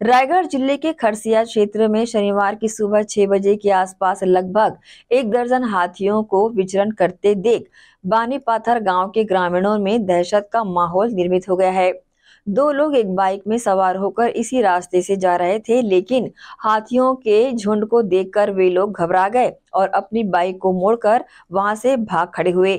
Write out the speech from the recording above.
रायगढ़ ज़िले के खरसिया क्षेत्र में शनिवार की सुबह छह बजे के आसपास लगभग एक दर्जन हाथियों को विचरण करते देख बानी पाथर गाँव के ग्रामीणों में दहशत का माहौल निर्मित हो गया है। दो लोग एक बाइक में सवार होकर इसी रास्ते से जा रहे थे, लेकिन हाथियों के झुंड को देखकर वे लोग घबरा गए और अपनी बाइक को मोड़कर वहाँ से भाग खड़े हुए।